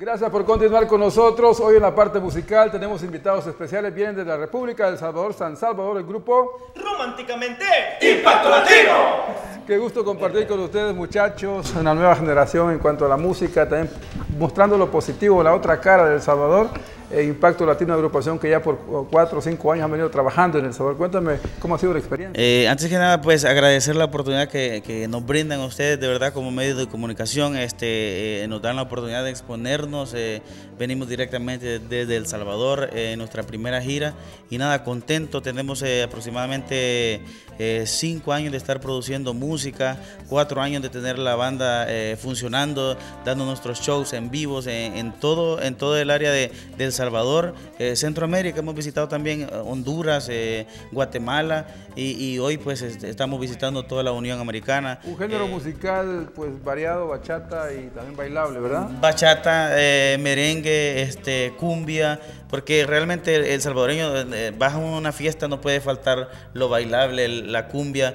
Gracias por continuar con nosotros. Hoy en la parte musical tenemos invitados especiales. Vienen de la República del Salvador, San Salvador, el grupo Románticamente Impacto Latino. Qué gusto compartir con ustedes, muchachos, una nueva generación en cuanto a la música, también mostrando lo positivo, la otra cara del Salvador. Eh, Impacto Latino, agrupación que ya por cuatro o cinco años han venido trabajando en El Salvador. Cuéntame cómo ha sido la experiencia. Eh, antes que nada, pues agradecer la oportunidad que, nos brindan ustedes, de verdad, como medio de comunicación, este, eh, nos dan la oportunidad de exponernos. Venimos directamente desde El Salvador, en nuestra primera gira, y nada, contento. Tenemos aproximadamente cinco años de estar produciendo música, cuatro años de tener la banda funcionando, dando nuestros shows en vivos en, en, todo, en todo el área de, del Salvador, eh, Centroamérica, hemos visitado también eh, Honduras, eh, Guatemala y, y, hoy pues estamos visitando toda la Unión Americana. Un género musical pues variado, bachata y también bailable, ¿verdad? Bachata, merengue, este, cumbia, porque realmente el, salvadoreño baja una fiesta no puede faltar lo bailable, la cumbia.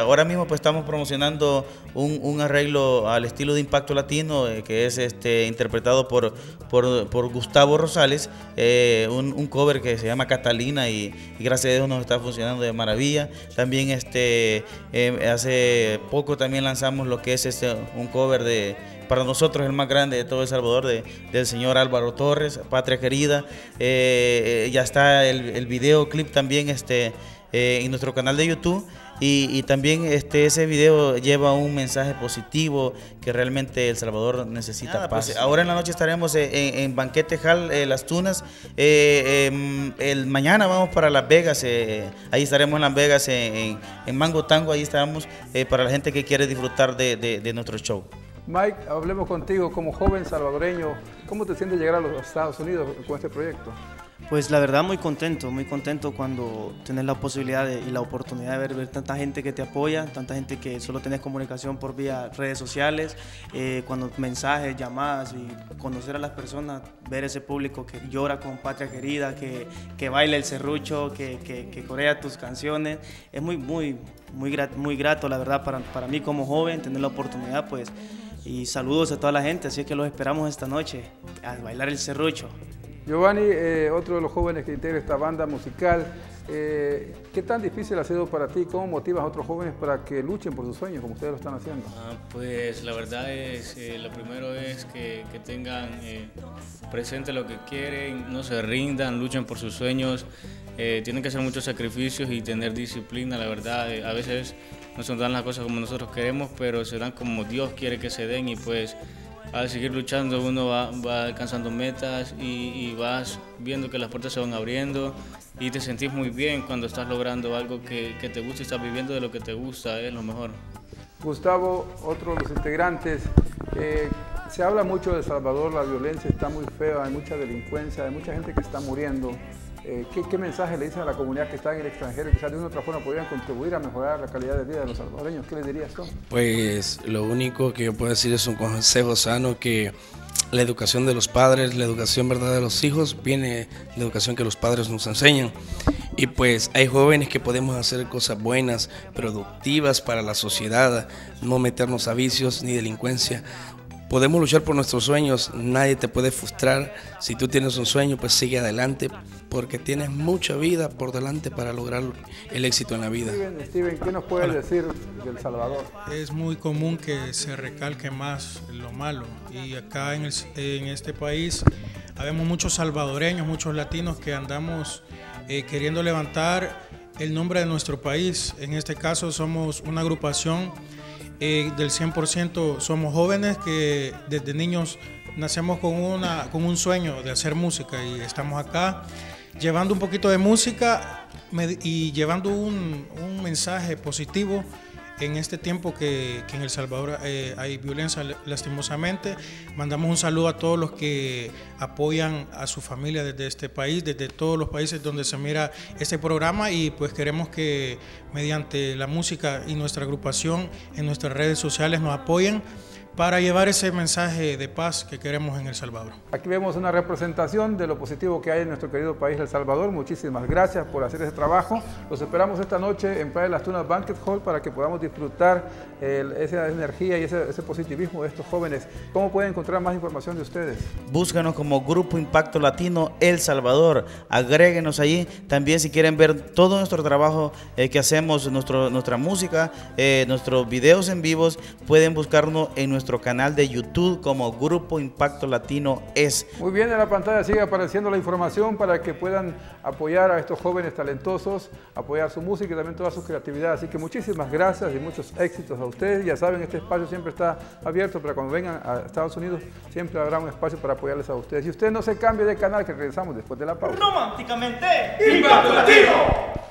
ahora mismo pues estamos promocionando un, un, arreglo al estilo de impacto latino que es este, interpretado por, por, por Gustavo Rosales eh, un, cover que se llama Catalina y, gracias a Dios nos está funcionando de maravilla. También este, eh, hace poco también lanzamos lo que es este, un cover de para nosotros el más grande de todo El Salvador, de, del señor Álvaro Torres, Patria Querida. Eh, ya está el, el videoclip también este, en nuestro canal de YouTube. Y, también este, ese video lleva un mensaje positivo que realmente El Salvador necesita paz. Pues, ahora en la noche estaremos en, Banquete Hall eh, Las Tunas. Eh, em, el mañana vamos para Las Vegas. Eh, ahí estaremos en Las Vegas, en, Mango Tango. Ahí estaremos para la gente que quiere disfrutar de, de nuestro show. Mike, hablemos contigo como joven salvadoreño. ¿Cómo te sientes llegar a los Estados Unidos con este proyecto? Pues la verdad muy contento, muy contento cuando tenés la posibilidad y la oportunidad de ver, tanta gente que te apoya, tanta gente que solo tenés comunicación por vía redes sociales, eh, cuando mensajes, llamadas y conocer a las personas, ver ese público que llora con Patria Querida, que, que baila el serrucho, que, que, que, corea tus canciones, es muy, muy, muy, grato, muy grato la verdad para, para mí como joven tener la oportunidad pues y saludos a toda la gente, así que los esperamos esta noche a bailar el serrucho. Giovanni, eh, otro de los jóvenes que integra esta banda musical, eh, ¿qué tan difícil ha sido para ti? ¿Cómo motivas a otros jóvenes para que luchen por sus sueños como ustedes lo están haciendo? Ah, pues la verdad es, eh, lo primero es que, que tengan presente lo que quieren, no se rindan, luchen por sus sueños, tienen que hacer muchos sacrificios y tener disciplina, la verdad, a veces no se dan las cosas como nosotros queremos, pero se dan como Dios quiere que se den y pues al seguir luchando uno va, alcanzando metas y, vas viendo que las puertas se van abriendo y te sentís muy bien cuando estás logrando algo que, te gusta y estás viviendo de lo que te gusta, es lo mejor. Gustavo, otro de los integrantes, eh, se habla mucho de Salvador, la violencia está muy fea, hay mucha delincuencia, hay mucha gente que está muriendo. Eh, ¿qué, mensaje le dicen a la comunidad que está en el extranjero y que de una u otra forma podrían contribuir a mejorar la calidad de vida de los salvadoreños? ¿Qué le dirías tú? Pues lo único que yo puedo decir es un consejo sano que la educación de los padres, la educación verdad de los hijos, viene la educación que los padres nos enseñan. Y pues hay jóvenes que podemos hacer cosas buenas, productivas para la sociedad, no meternos a vicios ni delincuencia. Podemos luchar por nuestros sueños, nadie te puede frustrar. Si tú tienes un sueño, pues sigue adelante, porque tienes mucha vida por delante para lograr el éxito en la vida. Steven, ¿qué nos puedes decir del Salvador? Es muy común que se recalque más lo malo, y acá en, en este país habemos muchos salvadoreños, muchos latinos que andamos eh, queriendo levantar el nombre de nuestro país. En este caso somos una agrupación eh, del 100% somos jóvenes que desde niños nacemos con, una, con un sueño de hacer música y estamos acá llevando un poquito de música y llevando un, un mensaje positivo en este tiempo que, en El Salvador eh, hay violencia lastimosamente. Mandamos un saludo a todos los que apoyan a su familia desde este país, desde todos los países donde se mira este programa y pues queremos que mediante la música y nuestra agrupación en nuestras redes sociales nos apoyen para llevar ese mensaje de paz que queremos en El Salvador. Aquí vemos una representación de lo positivo que hay en nuestro querido país, El Salvador. Muchísimas gracias por hacer ese trabajo. Los esperamos esta noche en Playa de las Tunas Banquet Hall para que podamos disfrutar esa energía y ese, ese, positivismo de estos jóvenes. ¿Cómo pueden encontrar más información de ustedes? Búscanos como Grupo Impacto Latino El Salvador. Agréguenos allí. También si quieren ver todo nuestro trabajo eh, que hacemos, nuestro, nuestra música, eh, nuestros videos en vivos, pueden buscarnos en nuestro nuestro canal de YouTube como Grupo Impacto Latino es. Muy bien, en la pantalla sigue apareciendo la información para que puedan apoyar a estos jóvenes talentosos, apoyar su música y también toda su creatividad. Así que muchísimas gracias y muchos éxitos a ustedes. Ya saben, este espacio siempre está abierto para cuando vengan a Estados Unidos, siempre habrá un espacio para apoyarles a ustedes. Y usted no se cambie de canal, que regresamos después de la pausa. Románticamente, Impacto Latino.